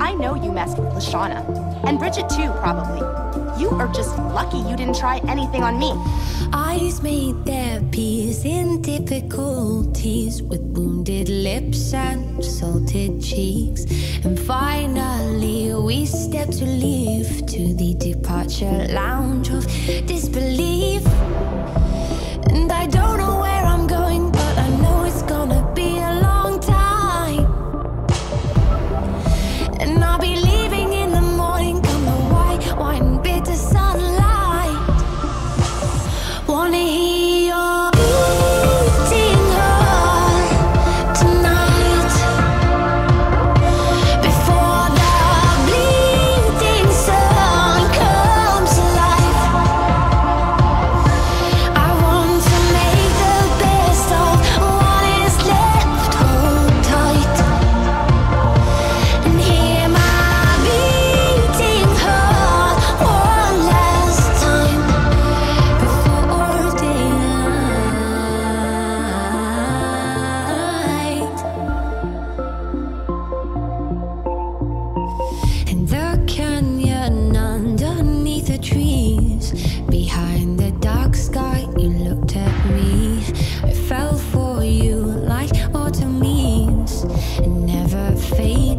I know you messed with LeShawna. And Bridgette too, probably. You are just lucky you didn't try anything on me. Eyes made their peace in difficulties with wounded lips and salted cheeks. And finally, we stepped to leave to the departure lounge of disbelief and never fade.